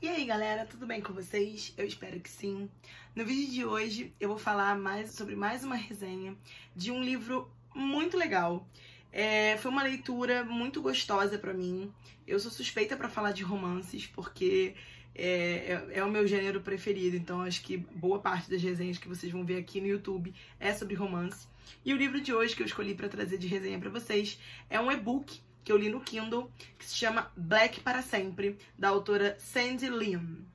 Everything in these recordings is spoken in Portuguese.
E aí galera, tudo bem com vocês? Eu espero que sim. No vídeo de hoje eu vou falar mais sobre mais uma resenha de um livro muito legal. É, foi uma leitura muito gostosa para mim. Eu sou suspeita para falar de romances porque é, é, é, o meu gênero preferido, então acho que boa parte das resenhas que vocês vão ver aqui no YouTube é sobre romance. E o livro de hoje que eu escolhi para trazer de resenha para vocês é um e-book que eu li no Kindle, que se chama Black para Sempre, da autora Sandy Lim.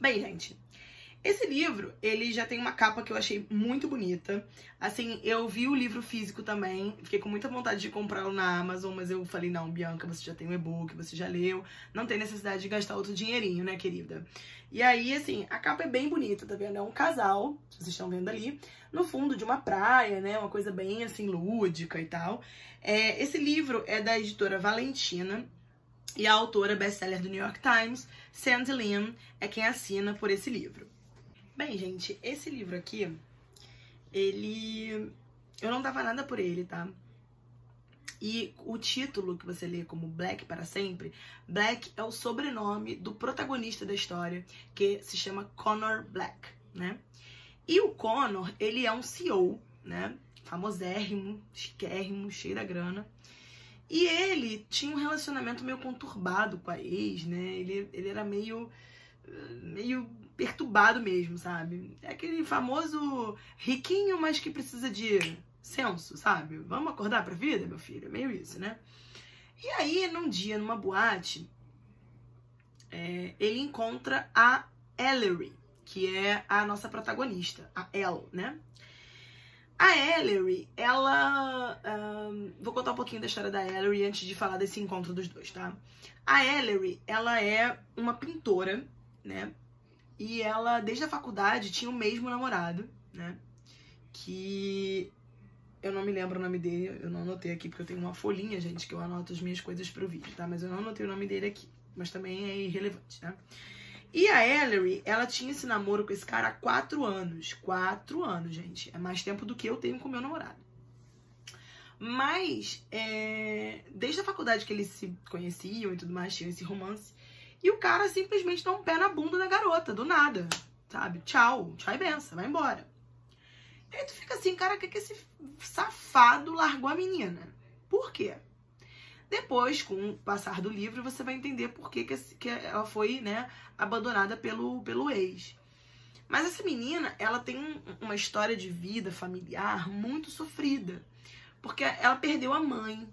Bem, gente, esse livro, ele já tem uma capa que eu achei muito bonita. Assim, eu vi o livro físico também, fiquei com muita vontade de comprá-lo na Amazon, mas eu falei, não, Bianca, você já tem um e-book, você já leu, não tem necessidade de gastar outro dinheirinho, né, querida? E aí, assim, a capa é bem bonita, tá vendo? É um casal, vocês estão vendo ali, no fundo de uma praia, né, uma coisa bem, assim, lúdica e tal. É, esse livro é da editora Valentina, e a autora best-seller do New York Times, Sandy Lynn, é quem assina por esse livro. Bem, gente, esse livro aqui, ele. Eu não dava nada por ele, tá? E o título que você lê como Black para sempre, Black é o sobrenome do protagonista da história, que se chama Connor Black, né? E o Connor, ele é um CEO, né? Famosérrimo, chiquérrimo, cheio da grana. E ele tinha um relacionamento meio conturbado com a ex, né? Ele, ele era meio meio perturbado mesmo, sabe? É aquele famoso riquinho, mas que precisa de senso, sabe? Vamos acordar pra vida, meu filho? É meio isso, né? E aí, num dia, numa boate, é, ele encontra a Ellery, que é a nossa protagonista, a Elle, né? A Ellery, ela. Um, vou contar um pouquinho da história da Ellery antes de falar desse encontro dos dois, tá? A Ellery, ela é uma pintora né? E ela, desde a faculdade, tinha o mesmo namorado, né? Que eu não me lembro o nome dele, eu não anotei aqui porque eu tenho uma folhinha, gente, que eu anoto as minhas coisas pro vídeo, tá? Mas eu não anotei o nome dele aqui, mas também é irrelevante, né? E a Ellery, ela tinha esse namoro com esse cara há quatro anos. Quatro anos, gente. É mais tempo do que eu tenho com meu namorado. Mas, é, desde a faculdade que eles se conheciam e tudo mais, tinham esse romance, e o cara simplesmente dá um pé na bunda da garota, do nada. Sabe? Tchau, tchau e benção, vai embora. E aí tu fica assim, cara, que, que esse safado largou a menina? Por quê? Depois, com o passar do livro, você vai entender por que, que, que ela foi, né, abandonada pelo, pelo ex. Mas essa menina, ela tem uma história de vida familiar muito sofrida. Porque ela perdeu a mãe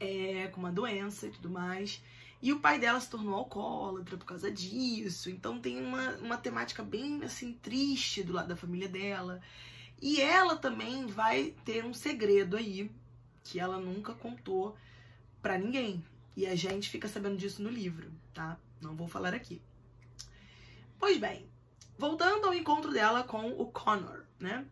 é, com uma doença e tudo mais. E o pai dela se tornou alcoólatra por causa disso. Então tem uma, uma temática bem assim triste do lado da família dela. E ela também vai ter um segredo aí que ela nunca contou para ninguém. E a gente fica sabendo disso no livro, tá? Não vou falar aqui. Pois bem, voltando ao encontro dela com o Connor, né?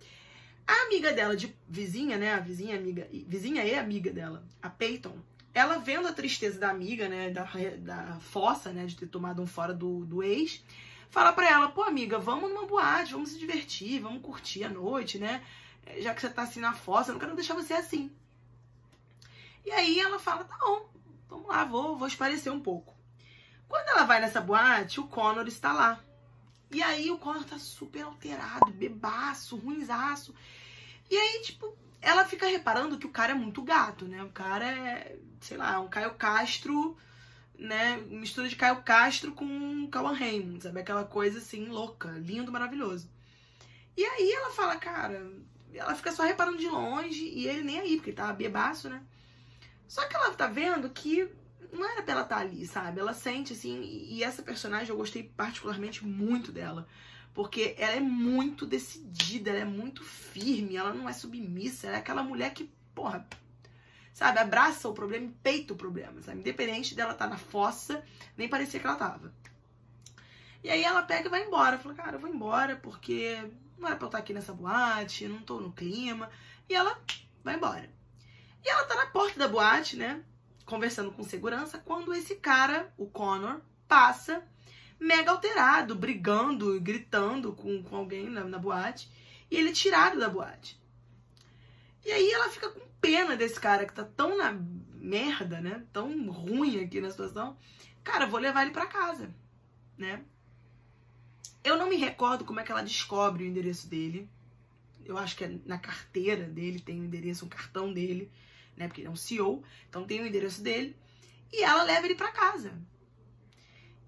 A amiga dela de vizinha, né? A vizinha amiga, vizinha e amiga dela, a Peyton, ela vendo a tristeza da amiga, né, da, da fossa, né, de ter tomado um fora do, do ex, fala pra ela, pô, amiga, vamos numa boate, vamos se divertir, vamos curtir a noite, né, já que você tá assim na fossa, eu não quero deixar você assim. E aí ela fala, tá bom, vamos lá, vou, vou esparecer um pouco. Quando ela vai nessa boate, o Connor está lá. E aí o Connor tá super alterado, bebaço, ruinzaço. E aí, tipo, ela fica reparando que o cara é muito gato, né? O cara é, sei lá, um Caio Castro, né? Mistura de Caio Castro com Cauan Raymond, sabe? Aquela coisa assim, louca, lindo, maravilhoso. E aí ela fala, cara, ela fica só reparando de longe e ele nem aí, porque ele tá bebaço, né? Só que ela tá vendo que não era pra ela estar tá ali, sabe? Ela sente, assim, e essa personagem eu gostei particularmente muito dela. Porque ela é muito decidida, ela é muito firme, ela não é submissa, ela é aquela mulher que, porra, sabe, abraça o problema e peita o problema, sabe? Independente dela estar tá na fossa, nem parecia que ela tava. E aí ela pega e vai embora. Fala, cara, eu vou embora porque não era pra eu estar aqui nessa boate, não tô no clima. E ela vai embora. E ela tá na porta da boate, né? Conversando com segurança, quando esse cara, o Connor, passa mega alterado, brigando, gritando com, com alguém na, na boate. E ele é tirado da boate. E aí ela fica com pena desse cara que tá tão na merda, né? Tão ruim aqui na situação. Cara, vou levar ele para casa, né? Eu não me recordo como é que ela descobre o endereço dele. Eu acho que é na carteira dele tem o endereço, um cartão dele, né? Porque ele é um CEO, então tem o endereço dele. E ela leva ele para casa.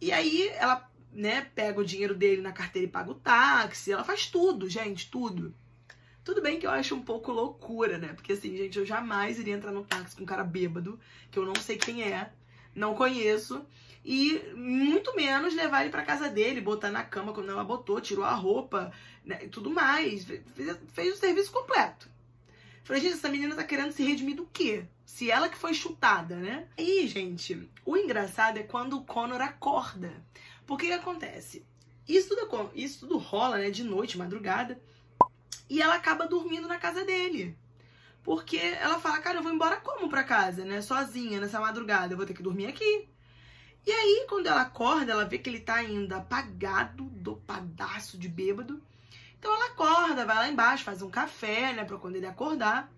E aí ela, né, pega o dinheiro dele na carteira e paga o táxi. Ela faz tudo, gente, tudo. Tudo bem que eu acho um pouco loucura, né? Porque assim, gente, eu jamais iria entrar no táxi com um cara bêbado, que eu não sei quem é, não conheço, e muito menos levar ele pra casa dele, botar na cama quando ela botou, tirou a roupa, né, e tudo mais. Fez, fez o serviço completo. Falei, gente, essa menina tá querendo se redimir do quê? Se ela que foi chutada, né? E, gente, o engraçado é quando o Connor acorda. Porque que acontece? Isso tudo, isso tudo rola, né, de noite, madrugada. E ela acaba dormindo na casa dele. Porque ela fala, cara, eu vou embora como pra casa, né? Sozinha, nessa madrugada. Eu vou ter que dormir aqui. E aí, quando ela acorda, ela vê que ele tá ainda apagado, dopadaço de bêbado. Então ela acorda, vai lá embaixo, faz um café, né, pra quando ele acordar.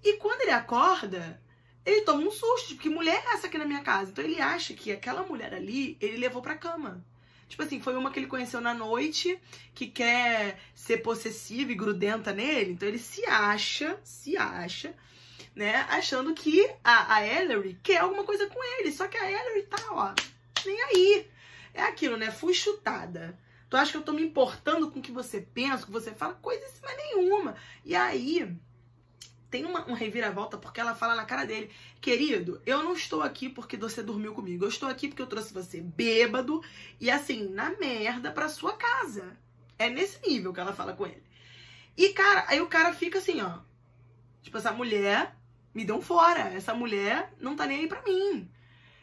E quando ele acorda, ele toma um susto, porque mulher é essa aqui na minha casa. Então ele acha que aquela mulher ali, ele levou pra cama. Tipo assim, foi uma que ele conheceu na noite, que quer ser possessiva e grudenta nele. Então ele se acha, se acha, né? Achando que a, a Ellery quer alguma coisa com ele. Só que a Ellery tá, ó, nem aí. É aquilo, né? Fui chutada. Tu acha que eu tô me importando com o que você pensa, o que você fala? Coisa em cima nenhuma. E aí, tem uma, um reviravolta porque ela fala na cara dele: Querido, eu não estou aqui porque você dormiu comigo. Eu estou aqui porque eu trouxe você bêbado e assim, na merda pra sua casa. É nesse nível que ela fala com ele. E, cara, aí o cara fica assim, ó. Tipo, essa mulher me deu um fora. Essa mulher não tá nem aí pra mim.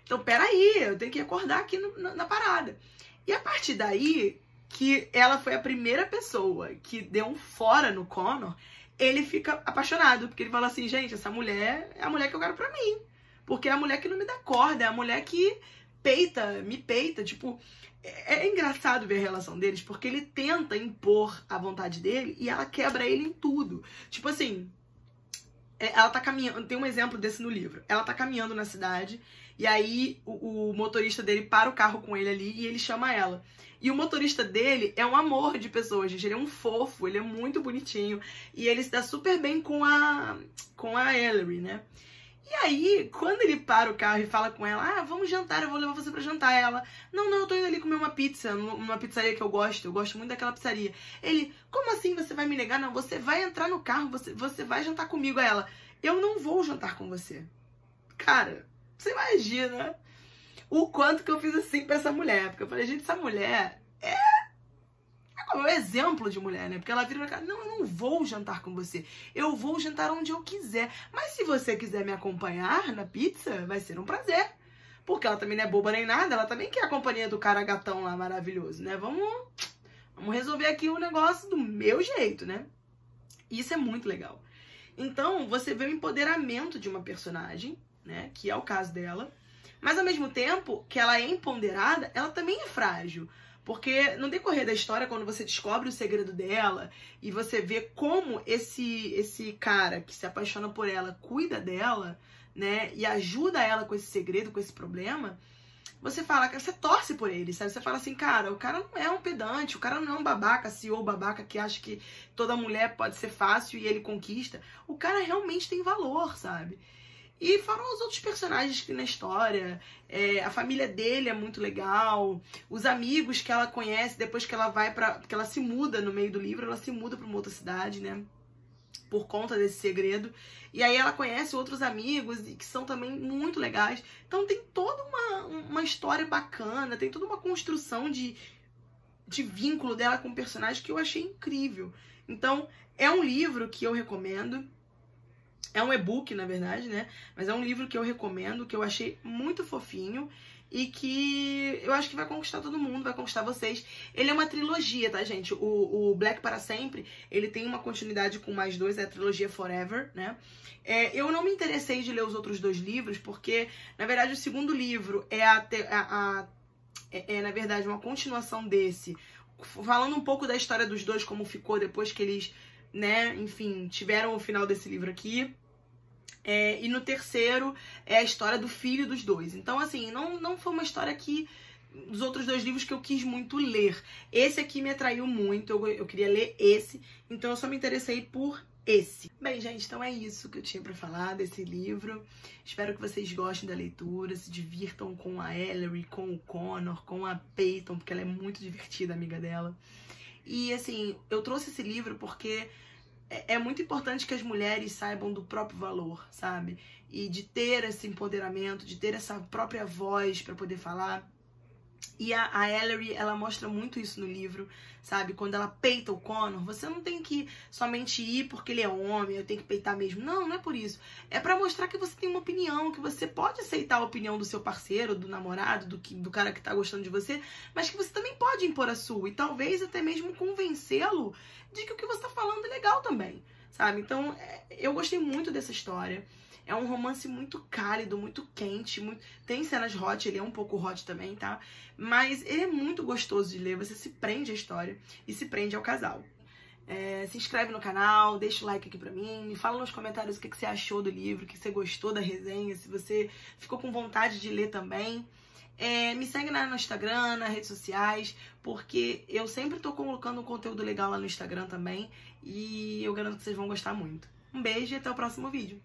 Então, peraí, eu tenho que acordar aqui no, na, na parada. E a partir daí, que ela foi a primeira pessoa que deu um fora no Connor, ele fica apaixonado, porque ele fala assim, gente, essa mulher é a mulher que eu quero pra mim. Porque é a mulher que não me dá corda, é a mulher que peita, me peita, tipo, é, é engraçado ver a relação deles, porque ele tenta impor a vontade dele e ela quebra ele em tudo. Tipo assim, ela tá caminhando, tem um exemplo desse no livro. Ela tá caminhando na cidade e aí o, o motorista dele para o carro com ele ali e ele chama ela. E o motorista dele é um amor de pessoa, gente. Ele é um fofo, ele é muito bonitinho. E ele se dá super bem com a, com a Ellery, né? E aí, quando ele para o carro e fala com ela, ah, vamos jantar, eu vou levar você para jantar. Ela, não, não, eu tô indo ali comer uma pizza, numa pizzaria que eu gosto, eu gosto muito daquela pizzaria. Ele, como assim você vai me negar? Não, você vai entrar no carro, você, você vai jantar comigo. ela, eu não vou jantar com você. Cara, você imagina o quanto que eu fiz assim pra essa mulher. Porque eu falei, gente, essa mulher é. Um exemplo de mulher, né? Porque ela vira pra cá, não, eu não vou jantar com você. Eu vou jantar onde eu quiser. Mas se você quiser me acompanhar na pizza, vai ser um prazer. Porque ela também não é boba nem nada, ela também quer a companhia do cara gatão lá maravilhoso, né? Vamos, vamos resolver aqui o negócio do meu jeito, né? Isso é muito legal. Então, você vê o empoderamento de uma personagem, né? Que é o caso dela mas ao mesmo tempo que ela é empoderada, ela também é frágil. Porque no decorrer da história, quando você descobre o segredo dela e você vê como esse esse cara que se apaixona por ela cuida dela, né, e ajuda ela com esse segredo, com esse problema, você fala, você torce por ele, sabe? Você fala assim, cara, o cara não é um pedante, o cara não é um babaca, CEO babaca que acha que toda mulher pode ser fácil e ele conquista. O cara realmente tem valor, sabe? E foram os outros personagens que na história. É, a família dele é muito legal. Os amigos que ela conhece depois que ela vai para que ela se muda no meio do livro, ela se muda para uma outra cidade, né? Por conta desse segredo. E aí ela conhece outros amigos que são também muito legais. Então tem toda uma, uma história bacana, tem toda uma construção de, de vínculo dela com o personagem que eu achei incrível. Então, é um livro que eu recomendo. É um e-book, na verdade, né? Mas é um livro que eu recomendo, que eu achei muito fofinho e que eu acho que vai conquistar todo mundo, vai conquistar vocês. Ele é uma trilogia, tá, gente? O, o Black para Sempre, ele tem uma continuidade com mais dois, é a trilogia Forever, né? É, eu não me interessei de ler os outros dois livros, porque, na verdade, o segundo livro é, a, a, a é, é, na verdade, uma continuação desse, falando um pouco da história dos dois, como ficou depois que eles né, enfim, tiveram o final desse livro aqui. É, e no terceiro é a história do filho dos dois. Então, assim, não, não foi uma história que. Dos outros dois livros que eu quis muito ler. Esse aqui me atraiu muito, eu, eu queria ler esse, então eu só me interessei por esse. Bem, gente, então é isso que eu tinha para falar desse livro. Espero que vocês gostem da leitura, se divirtam com a Ellery, com o Connor, com a Peyton, porque ela é muito divertida, amiga dela. E assim, eu trouxe esse livro porque é, é muito importante que as mulheres saibam do próprio valor, sabe? E de ter esse empoderamento, de ter essa própria voz para poder falar. E a, a Ellery, ela mostra muito isso no livro, sabe? Quando ela peita o Connor, você não tem que somente ir porque ele é homem, eu tenho que peitar mesmo. Não, não é por isso. É para mostrar que você tem uma opinião, que você pode aceitar a opinião do seu parceiro, do namorado, do, que, do cara que tá gostando de você, mas que você também pode impor a sua e talvez até mesmo convencê-lo de que o que você tá falando é legal também, sabe? Então, é, eu gostei muito dessa história. É um romance muito cálido, muito quente, muito... tem cenas hot, ele é um pouco hot também, tá? Mas ele é muito gostoso de ler, você se prende à história e se prende ao casal. É, se inscreve no canal, deixa o like aqui pra mim, me fala nos comentários o que, que você achou do livro, o que você gostou da resenha, se você ficou com vontade de ler também. É, me segue no Instagram, nas redes sociais, porque eu sempre tô colocando um conteúdo legal lá no Instagram também e eu garanto que vocês vão gostar muito. Um beijo e até o próximo vídeo.